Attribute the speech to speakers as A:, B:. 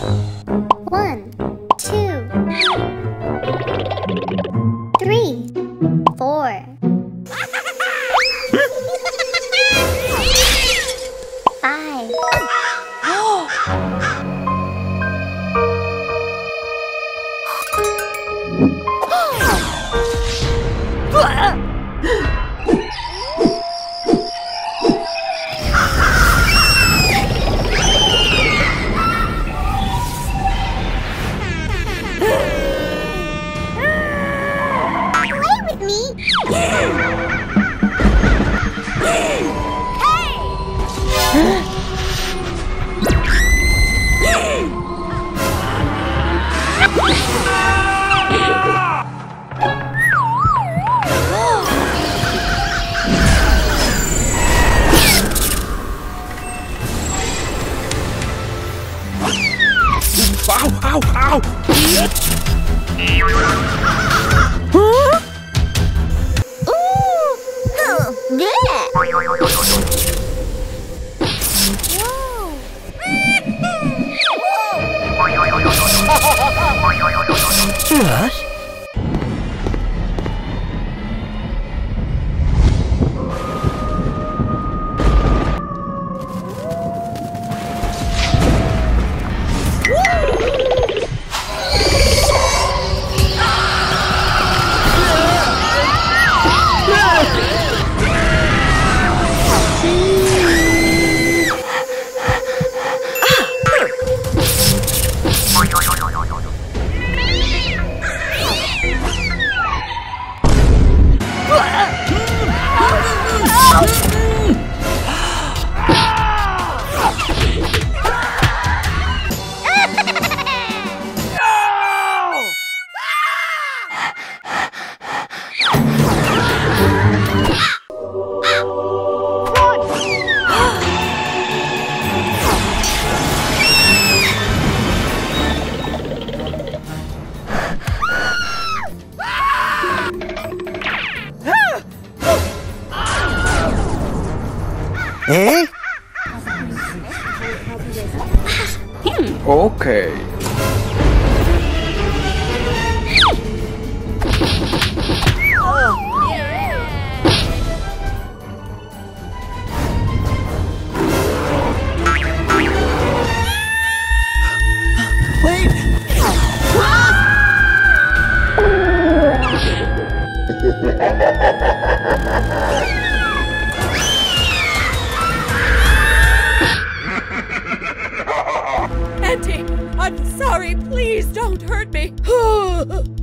A: Mm-hmm.
B: Ow, ow, ow!
A: Good.
B: What? Eh? Okay. Wait!
C: hurt me.